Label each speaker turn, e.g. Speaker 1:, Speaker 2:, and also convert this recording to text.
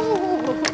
Speaker 1: Uhul!